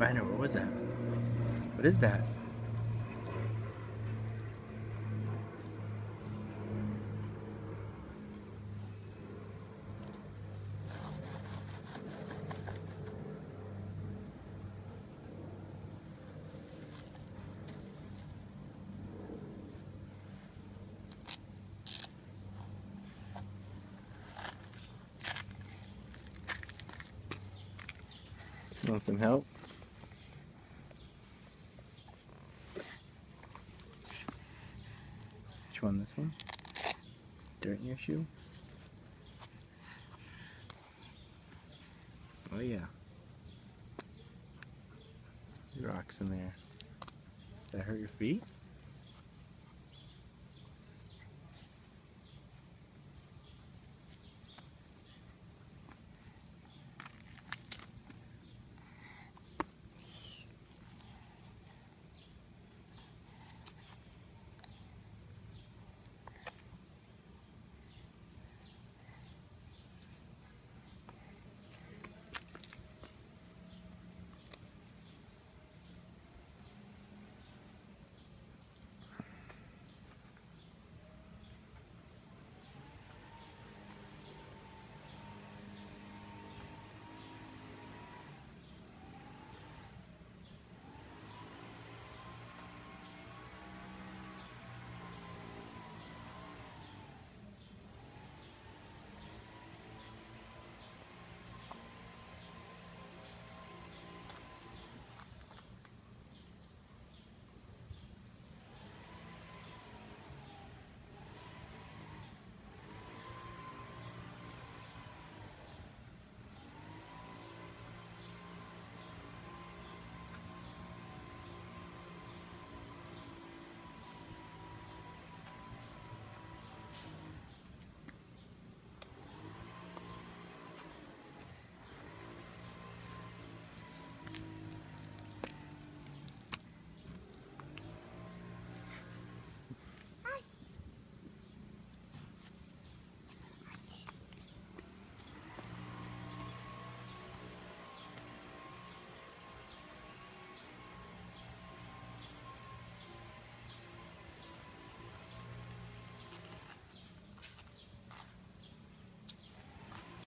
Minor, what was that? What is that? Want some help? One? This one? Dirt in your shoe? Oh yeah. Rocks in there. That hurt your feet?